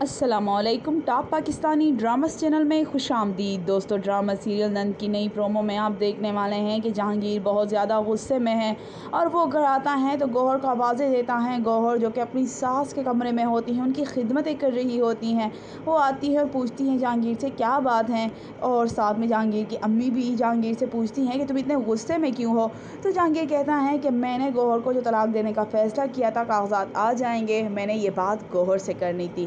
السلام علیکم۔ Top Pakistani dramas channel میں خوش آمدید۔ دوستو، ڈرامہ، سیریل، نند کی نئی پرومو میں آپ دیکھنے والے ہیں کہ جہانگیر بہت زیادہ غصے میں ہے اور وہ گھر آتا ہے تو گوہر کو آوازیں دیتا ہے۔ گوہر جو کہ اپنی ساس کے کمرے میں ہوتی ہیں، ان کی خدمتیں کر رہی ہوتی ہیں۔ وہ آتی ہے اور پوچھتی ہیں، جہانگیر سے کیا بات ہیں اور ساتھ میں جہانگیر کی امی بھی جہانگیر سے پوچھتی ہیں کہ تم اتنے غصے میں کیوں ہو؟ تو جہانگیر کہتا ہے کہ میں نے گوہر کو جو طلاق دینے کا فیصلہ کیا تھا، کاغذات آ جائیں گے۔ میں نے یہ بات گوہر سے کرنی تھی۔